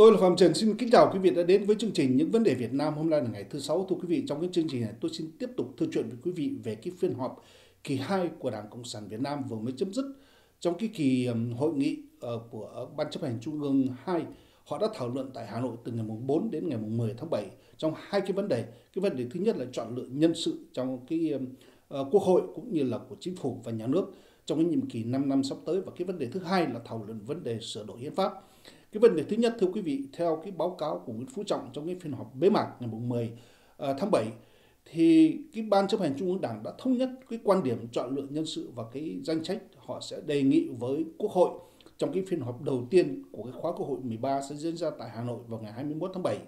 Tôi là Phạm Trần xin kính chào quý vị đã đến với chương trình Những vấn đề Việt Nam hôm nay là ngày thứ sáu thưa quý vị, trong cái chương trình này, tôi xin tiếp tục thư chuyện với quý vị về cái phiên họp kỳ 2 của Đảng Cộng sản Việt Nam vừa mới chấm dứt trong cái kỳ hội nghị ờ, của Ban chấp hành Trung ương 2 họ đã thảo luận tại Hà Nội từ ngày mùng 4 đến ngày mùng 10 tháng 7 trong hai cái vấn đề. Cái vấn đề thứ nhất là chọn lựa nhân sự trong cái ờ, quốc hội cũng như là của chính phủ và nhà nước trong cái nhiệm kỳ 5 năm sắp tới và cái vấn đề thứ hai là thảo luận vấn đề sửa đổi hiến pháp. Cái vấn đề thứ nhất thưa quý vị theo cái báo cáo của Nguyễn Phú Trọng trong cái phiên họp bế mạc ngày 10 à, tháng 7 thì cái ban chấp hành trung ương đảng đã thống nhất cái quan điểm chọn lựa nhân sự và cái danh sách họ sẽ đề nghị với quốc hội trong cái phiên họp đầu tiên của cái khóa quốc hội 13 sẽ diễn ra tại Hà Nội vào ngày 21 tháng 7.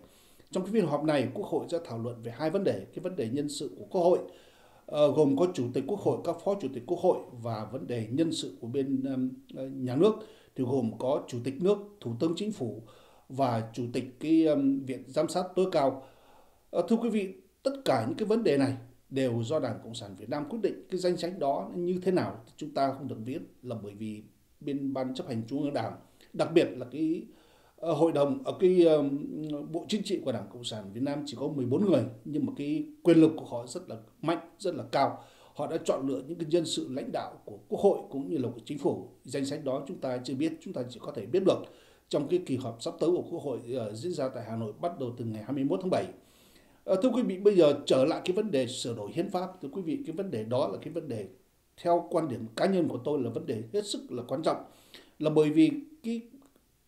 Trong cái phiên họp này, Quốc hội sẽ thảo luận về hai vấn đề, cái vấn đề nhân sự của Quốc hội uh, gồm có chủ tịch Quốc hội, các phó chủ tịch Quốc hội và vấn đề nhân sự của bên ờ, nhà nước thì gồm có chủ tịch nước, thủ tướng chính phủ và chủ tịch cái um, viện giám sát tối cao. À, thưa quý vị, tất cả những cái vấn đề này đều do Đảng Cộng sản Việt Nam quyết định cái danh sách đó như thế nào chúng ta không được biết là bởi vì bên ban chấp hành trung ương đảng đặc biệt là cái uh, hội đồng ở cái um, bộ chính trị của đảng cộng sản việt nam chỉ có 14 người nhưng mà cái quyền lực của họ rất là mạnh rất là cao họ đã chọn lựa những cái nhân sự lãnh đạo của quốc hội cũng như là của chính phủ. Danh sách đó chúng ta chưa biết chúng ta chỉ có thể biết được. Trong cái kỳ họp sắp tới của quốc hội uh, diễn ra tại hà nội bắt đầu từ ngày 21 tháng 7 uh, ờ, thưa quý vị, bây giờ trở lại cái vấn đề sửa đổi hiến pháp, thưa quý vị, cái vấn đề đó là cái vấn đề theo quan điểm cá nhân của tôi là vấn đề hết sức là quan trọng. Là bởi vì cái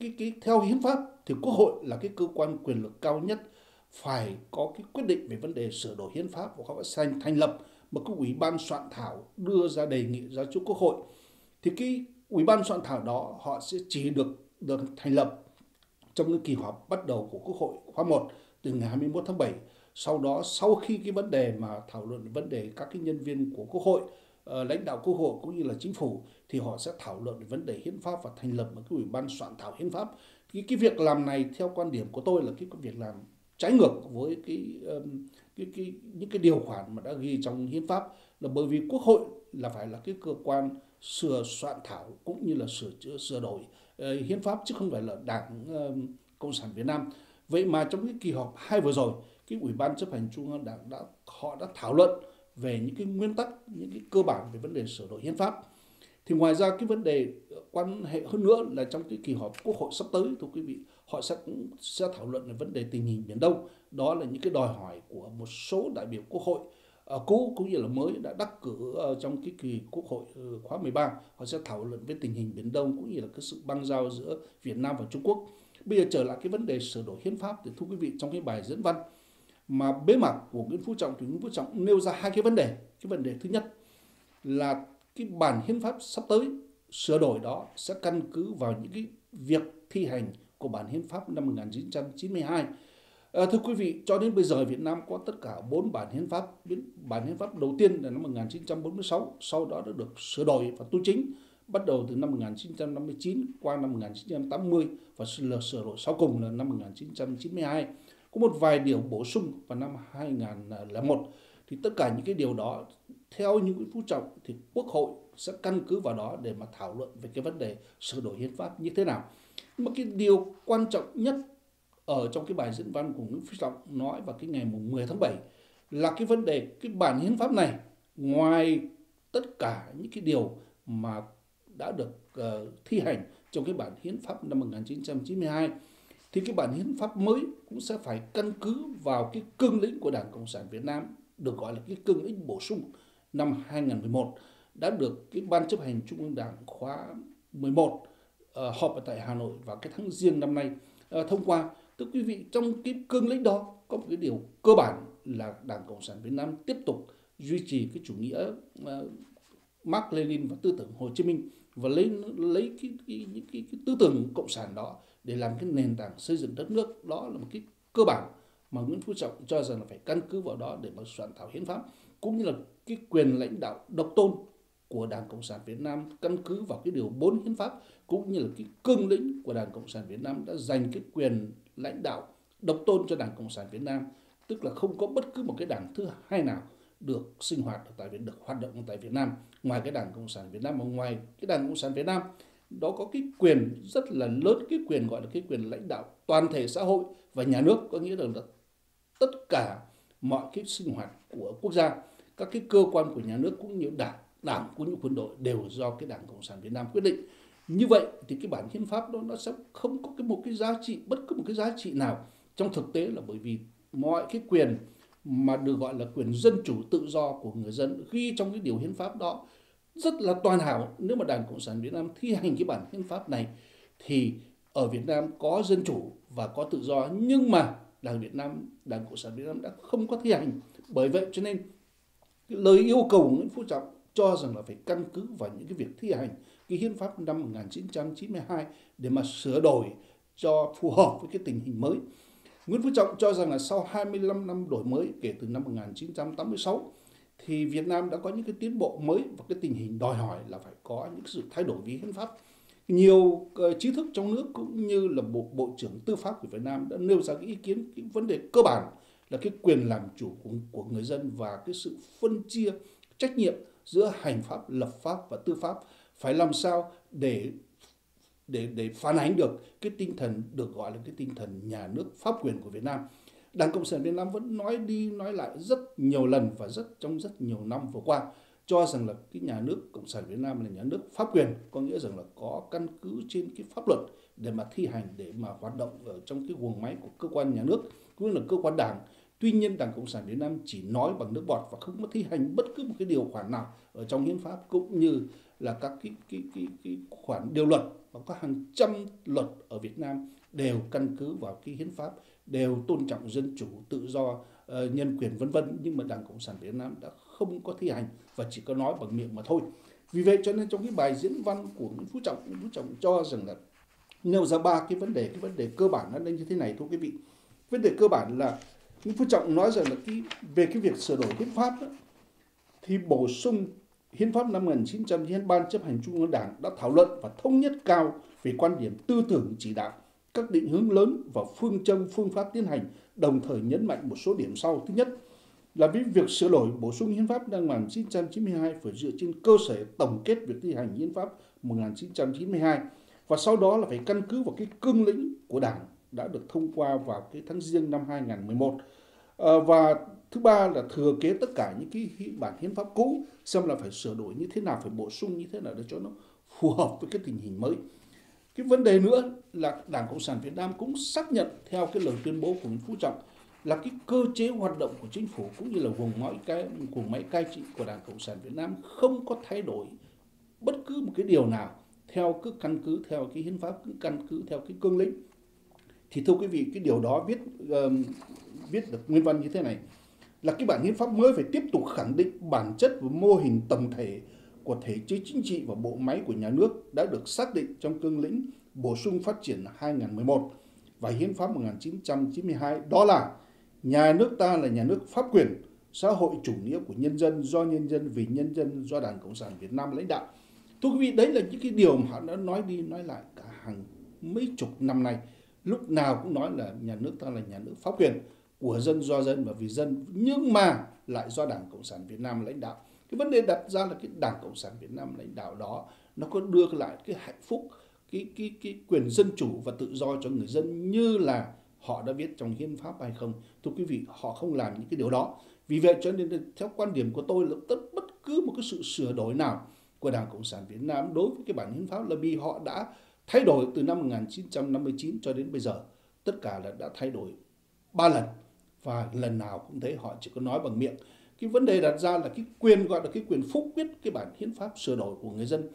cái cái theo hiến pháp thì quốc hội là cái cơ quan quyền lực cao nhất phải có cái quyết định về vấn đề sửa đổi hiến pháp và họ sẽ thành lập một cái ủy ban soạn thảo đưa ra đề nghị ra trước quốc hội thì cái ủy ban soạn thảo đó họ sẽ chỉ được được thành lập trong cái kỳ họp bắt đầu của quốc hội khóa 1 từ ngày 21 tháng 7 sau đó sau khi cái vấn đề mà thảo luận vấn đề các cái nhân viên của quốc hội ờ, lãnh đạo quốc hội cũng như là chính phủ thì họ sẽ thảo luận về vấn đề hiến pháp và thành lập một cái ủy ban soạn thảo hiến pháp. Cái cái việc làm này theo quan điểm của tôi là cái, cái việc làm trái ngược với cái, um, cái cái những cái điều khoản mà đã ghi trong hiến pháp là bởi vì quốc hội là phải là cái cơ quan sửa soạn thảo cũng như là sửa chữa sửa đổi uh, hiến pháp chứ không phải là đảng uh, cộng sản việt nam. Vậy mà trong cái kỳ họp hai vừa rồi cái ủy ban chấp hành trung ương đảng đã họ đã thảo luận về những cái nguyên tắc những cái cơ bản về vấn đề sửa đổi hiến pháp thì ngoài ra cái vấn đề ờ, quan hệ hơn nữa là trong cái kỳ họp quốc hội sắp tới thưa quý vị họ sẽ cũng sẽ thảo luận về vấn đề tình hình biển đông. Đó là những cái đòi hỏi của một số đại biểu quốc hội ờ, uh, cũ cũng như là mới đã đắc cử uh, trong cái kỳ quốc hội uh, khóa 13 họ sẽ thảo luận về tình hình biển đông cũng như là cái sự băng giao giữa Việt Nam và Trung Quốc. Bây giờ trở lại cái vấn đề sửa đổi hiến pháp thì thưa quý vị trong cái bài diễn văn mà bế mạc của Nguyễn Phú Trọng thì Nguyễn Phú Trọng nêu ra hai cái vấn đề. Cái vấn đề thứ nhất là cái bản hiến pháp sắp tới sửa đổi đó sẽ căn cứ vào những cái việc thi hành của bản hiến pháp năm 1992. À, thưa quý vị, cho đến bây giờ Việt Nam có tất cả 4 bản hiến pháp. Bản hiến pháp đầu tiên là năm 1946, sau đó đã được sửa đổi và tu chính bắt đầu từ năm 1959 qua năm 1980 và sửa đổi sau cùng là năm 1992 có một vài điều bổ sung vào năm 2001 thì tất cả những cái điều đó theo những Phú Trọng thì Quốc hội sẽ căn cứ vào đó để mà thảo luận về cái vấn đề sửa đổi hiến pháp như thế nào. Nhưng mà cái điều quan trọng nhất ở trong cái bài diễn văn của Nguyễn Phú Trọng nói vào cái ngày mùng 10 tháng 7 là cái vấn đề cái bản hiến pháp này ngoài tất cả những cái điều mà đã được uh, thi hành trong cái bản hiến pháp năm 1992 thì cái bản hiến pháp mới cũng sẽ phải căn cứ vào cái cương lĩnh của Đảng Cộng sản Việt Nam được gọi là cái cương lĩnh bổ sung năm 2011 đã được cái ban chấp hành Trung ương Đảng khóa 11 uh, ờ, họp ở tại Hà Nội vào cái tháng riêng năm nay uh, thông qua. Thưa quý vị, trong cái cương lĩnh đó có một cái điều cơ bản là Đảng Cộng sản Việt Nam tiếp tục duy trì cái chủ nghĩa uh, Mark Lenin và tư tưởng Hồ Chí Minh và lấy lấy cái, cái, những cái, cái tư tưởng cộng sản đó để làm cái nền tảng xây dựng đất nước đó là một cái cơ bản mà Nguyễn Phú Trọng cho rằng là phải căn cứ vào đó để mà soạn thảo hiến pháp, cũng như là cái quyền lãnh đạo độc tôn của Đảng Cộng sản Việt Nam căn cứ vào cái điều 4 hiến pháp, cũng như là cái cương lĩnh của Đảng Cộng sản Việt Nam đã dành cái quyền lãnh đạo độc tôn cho Đảng Cộng sản Việt Nam. Tức là không có bất cứ một cái đảng thứ hai nào được sinh hoạt ở tại Việt, được hoạt động tại Việt Nam ngoài cái Đảng Cộng sản Việt Nam. Và ngoài cái Đảng Cộng sản Việt Nam, đó có cái quyền rất là lớn, cái quyền gọi là cái quyền lãnh đạo toàn thể xã hội và nhà nước, có nghĩa là tất cả mọi cái sinh hoạt của quốc gia, các cái cơ quan của nhà nước cũng như đảng đảng cũng như quân đội đều do cái đảng cộng sản việt nam quyết định. Như vậy thì cái bản hiến pháp đó nó sẽ không có cái một cái giá trị, bất cứ một cái giá trị nào trong thực tế là bởi vì mọi cái quyền mà được gọi là quyền dân chủ tự do của người dân ghi trong cái điều hiến pháp đó rất là toàn hảo. Nếu mà đảng cộng sản việt nam thi hành cái bản hiến pháp này thì ở việt nam có dân chủ và có tự do. Nhưng mà đảng việt nam, đảng cộng sản việt nam đã không có thi hành bởi vậy cho nên cái lời yêu cầu của nguyễn phú trọng cho rằng là phải căn cứ vào những cái việc thi hành cái hiến pháp năm 1992 để mà sửa đổi cho phù hợp với cái tình hình mới. Nguyễn Phú Trọng cho rằng là sau 25 năm đổi mới kể từ năm 1986 thì Việt Nam đã có những cái tiến bộ mới và cái tình hình đòi hỏi là phải có những sự thay đổi về hiến pháp. Nhiều ờ, trí thức trong nước cũng như là Bộ Bộ trưởng Tư pháp của Việt Nam đã nêu ra cái ý kiến cái vấn đề cơ bản là cái quyền làm chủ của, của người dân và cái sự phân chia trách nhiệm giữa hành pháp, lập pháp và tư pháp phải làm sao để để để phản ánh được cái tinh thần được gọi là cái tinh thần nhà nước pháp quyền của Việt Nam. Đảng Cộng sản Việt Nam vẫn nói đi nói lại rất nhiều lần và rất trong rất nhiều năm vừa qua cho rằng là cái nhà nước Cộng sản Việt Nam là nhà nước pháp quyền, có nghĩa rằng là có căn cứ trên cái pháp luật để mà thi hành, để mà hoạt động ở trong cái guồng máy của cơ quan nhà nước, cũng như là cơ quan đảng. Tuy nhiên Đảng Cộng sản Việt Nam chỉ nói bằng nước bọt và không có thi hành bất cứ một cái điều khoản nào ở trong hiến pháp cũng như là các cái, cái, cái, cái khoản điều luật và có hàng trăm luật ở Việt Nam đều căn cứ vào cái hiến pháp đều tôn trọng dân chủ tự do ờ, nhân quyền vân vân nhưng mà Đảng Cộng sản Việt Nam đã không có thi hành và chỉ có nói bằng miệng mà thôi vì vậy cho nên trong cái bài diễn văn của Nguyễn Phú Trọng Nguyễn Phú Trọng cho rằng là nêu ra ba cái vấn đề cái vấn đề cơ bản nó như thế này thưa quý vị vấn đề cơ bản là Nguyễn Phú Trọng nói rằng là cái về cái việc sửa đổi hiến pháp đó, thì bổ sung Hiến pháp năm 1990 Ban chấp hành Trung ương Đảng đã thảo luận và thống nhất cao về quan điểm tư tưởng chỉ đạo, các định hướng lớn và phương châm phương pháp tiến hành, đồng thời nhấn mạnh một số điểm sau. Thứ nhất là với việc sửa đổi bổ sung hiến pháp năm 1992 phải dựa trên cơ sở tổng kết việc thi hành hiến pháp 1992 và sau đó là phải căn cứ vào cái cương lĩnh của Đảng đã được thông qua vào cái tháng riêng năm 2011 à, ờ, và thứ ba là thừa kế tất cả những cái bản hiến pháp cũ xem là phải sửa đổi như thế nào phải bổ sung như thế nào để cho nó phù hợp với cái tình hình mới. Cái vấn đề nữa là đảng cộng sản việt nam cũng xác nhận theo cái lời tuyên bố của nguyễn phú trọng là cái cơ chế hoạt động của chính phủ cũng như là vùng mọi cái cùng máy cai trị của đảng cộng sản việt nam không có thay đổi bất cứ một cái điều nào theo cứ căn cứ theo cái hiến pháp cứ căn cứ theo cái cương lĩnh. Thì thưa quý vị cái điều đó viết uh, viết được nguyên văn như thế này. Là cái bản hiến pháp mới phải tiếp tục khẳng định bản chất và mô hình tổng thể của thể chế chính trị và bộ máy của nhà nước đã được xác định trong cương lĩnh bổ sung phát triển 2011 và hiến pháp 1992 đó là nhà nước ta là nhà nước pháp quyền xã hội chủ nghĩa của nhân dân do nhân dân vì nhân dân do đảng cộng sản việt nam lãnh đạo thưa quý vị đấy là những cái điều mà họ đã nói đi nói lại cả hàng mấy chục năm nay lúc nào cũng nói là nhà nước ta là nhà nước pháp quyền của dân do dân và vì dân nhưng mà lại do Đảng Cộng sản Việt Nam lãnh đạo. Cái vấn đề đặt ra là cái Đảng Cộng sản Việt Nam lãnh đạo đó nó có đưa lại cái hạnh phúc, cái cái cái quyền dân chủ và tự do cho người dân như là họ đã viết trong hiến pháp hay không? Thưa quý vị, họ không làm những cái điều đó. Vì vậy cho nên theo quan điểm của tôi là tất bất cứ một cái sự sửa đổi nào của Đảng Cộng sản Việt Nam đối với cái bản hiến pháp là vì họ đã thay đổi từ năm 1959 cho đến bây giờ. Tất cả là đã thay đổi ba lần và lần nào cũng thấy họ chỉ có nói bằng miệng cái vấn đề đặt ra là cái quyền gọi là cái quyền phúc quyết cái bản hiến pháp sửa đổi của người dân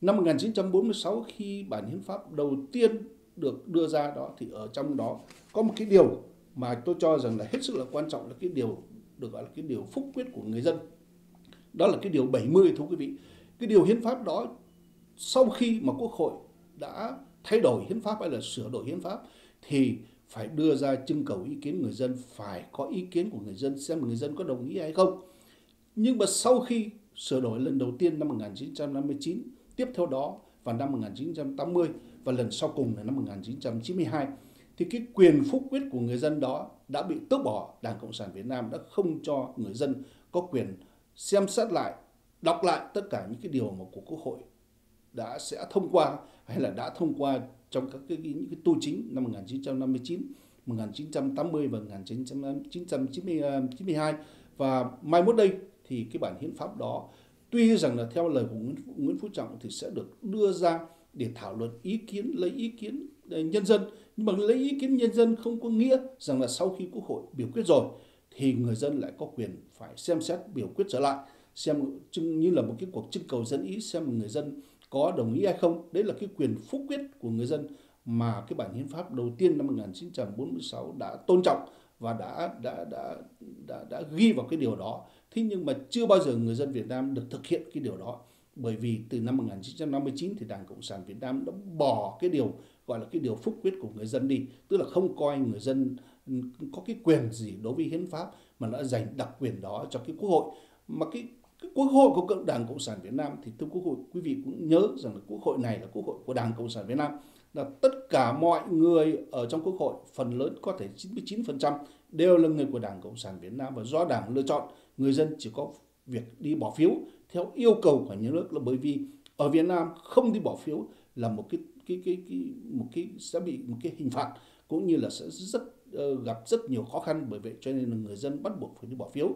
năm 1946 khi bản hiến pháp đầu tiên được đưa ra đó, thì ở trong đó có một cái điều mà tôi cho rằng là hết sức là quan trọng là cái điều được gọi là cái điều phúc quyết của người dân. Đó là cái điều 70 thưa quý vị. Cái điều hiến pháp đó, sau khi mà quốc hội đã thay đổi hiến pháp hay là sửa đổi hiến pháp, thì phải đưa ra trưng cầu ý kiến người dân, phải có ý kiến của người dân xem người dân có đồng ý hay không. Nhưng mà sau khi sửa đổi lần đầu tiên năm 1959 tiếp theo đó vào năm 1980 và lần sau cùng là năm 1992 thì cái quyền phúc quyết của người dân đó đã bị tước bỏ. Đảng Cộng sản Việt Nam đã không cho người dân có quyền xem xét lại đọc lại tất cả những cái điều mà của Quốc hội đã sẽ thông qua hay là đã thông qua trong các cái những cái tu chính năm 1959, 1980 và 1992 và mai mốt đây thì cái bản hiến pháp đó tuy rằng là theo lời của Nguyễn Phú Trọng thì sẽ được đưa ra để thảo luận ý kiến lấy ý kiến ờ, nhân dân. Nhưng mà lấy ý kiến nhân dân không có nghĩa rằng là sau khi quốc hội biểu quyết rồi thì người dân lại có quyền phải xem xét biểu quyết trở lại xem như là một cái cuộc trưng cầu dân ý xem người dân có đồng ý hay không. Đấy là cái quyền phúc quyết của người dân mà cái bản hiến pháp đầu tiên năm 1946 đã tôn trọng và đã đã đã đã, đã ghi vào cái điều đó. Thế nhưng mà chưa bao giờ người dân Việt Nam được thực hiện cái điều đó bởi vì từ năm 1959 thì Đảng Cộng sản Việt Nam đã bỏ cái điều gọi là cái điều phúc quyết của người dân đi. Tức là không coi người dân có cái quyền gì đối với hiến pháp mà đã dành đặc quyền đó cho cái quốc hội. Mà cái, cái quốc hội của cộng đảng cộng sản Việt Nam thì thưa quốc hội quý vị cũng nhớ rằng là quốc hội này là quốc hội của đảng cộng sản Việt Nam là tất cả mọi người ở trong quốc hội phần lớn có thể 99% đều là người của đảng cộng sản Việt Nam và do đảng lựa chọn. Người dân chỉ có việc đi bỏ phiếu theo yêu cầu của nhà nước là bởi vì ở Việt Nam không đi bỏ phiếu là một cái cái cái, cái một cái sẽ bị một cái hình phạt cũng như là sẽ rất uh, gặp rất nhiều khó khăn. Bởi vậy cho nên là người dân bắt buộc phải đi bỏ phiếu.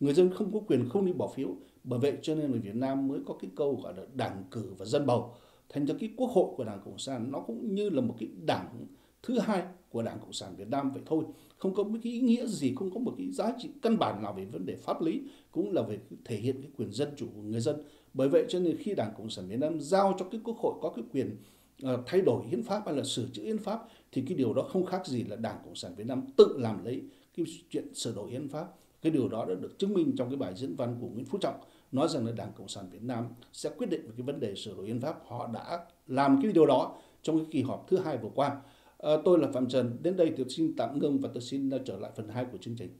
Người dân không có quyền không đi bỏ phiếu. Bởi vậy cho nên là Việt Nam mới có cái câu gọi là đảng cử và dân bầu. Thành ra cái quốc hội của đảng cộng sản nó cũng như là một cái đảng thứ hai của đảng cộng sản Việt Nam vậy thôi không có một cái ý nghĩa gì, không có một cái giá trị căn bản nào về vấn đề pháp lý, cũng là về thể hiện cái quyền dân chủ của người dân bởi vậy cho nên khi đảng cộng sản Việt Nam giao cho cái quốc hội có cái quyền ờ, thay đổi hiến pháp hay là sửa chữa hiến pháp, thì cái điều đó không khác gì là đảng cộng sản Việt Nam tự làm lấy cái chuyện sửa đổi hiến pháp cái điều đó đã được chứng minh trong cái bài diễn văn của Nguyễn Phú Trọng, nói rằng là Đảng Cộng sản Việt Nam sẽ quyết định về cái vấn đề sửa đổi hiến pháp. Họ đã làm cái điều đó trong cái kỳ họp thứ hai vừa qua. À, tôi là Phạm Trần. Đến đây tôi xin tạm ngưng và tôi xin ờ, trở lại phần 2 của chương trình.